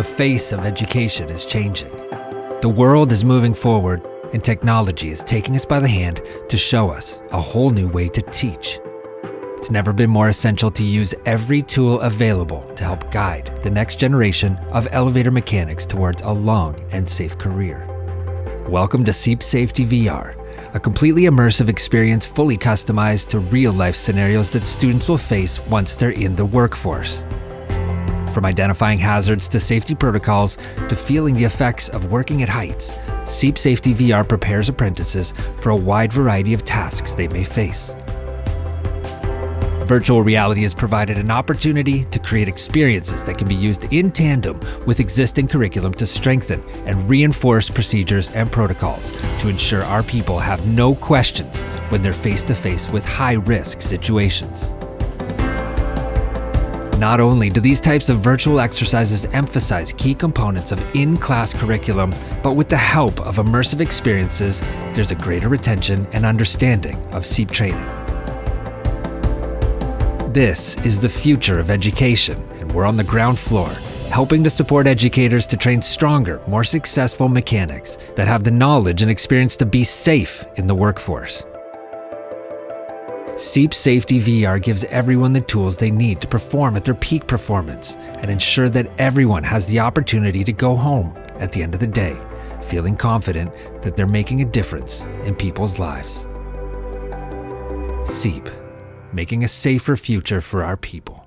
the face of education is changing. The world is moving forward, and technology is taking us by the hand to show us a whole new way to teach. It's never been more essential to use every tool available to help guide the next generation of elevator mechanics towards a long and safe career. Welcome to CEIEP Safety VR, a completely immersive experience fully customized to real life scenarios that students will face once they're in the workforce. From identifying hazards to safety protocols to feeling the effects of working at heights, CEIEP Safety VR prepares apprentices for a wide variety of tasks they may face. Virtual reality has provided an opportunity to create experiences that can be used in tandem with existing curriculum to strengthen and reinforce procedures and protocols to ensure our people have no questions when they're face to face with high risk situations. Not only do these types of virtual exercises emphasize key components of in class curriculum, but with the help of immersive experiences, there's a greater retention and understanding of CEIEP training. This is the future of education, and we're on the ground floor, helping to support educators to train stronger, more successful mechanics that have the knowledge and experience to be safe in the workforce. CEIEP Safety VR gives everyone the tools they need to perform at their peak performance and ensure that everyone has the opportunity to go home at the end of the day, feeling confident that they're making a difference in people's lives. CEIEP making a safer future for our people.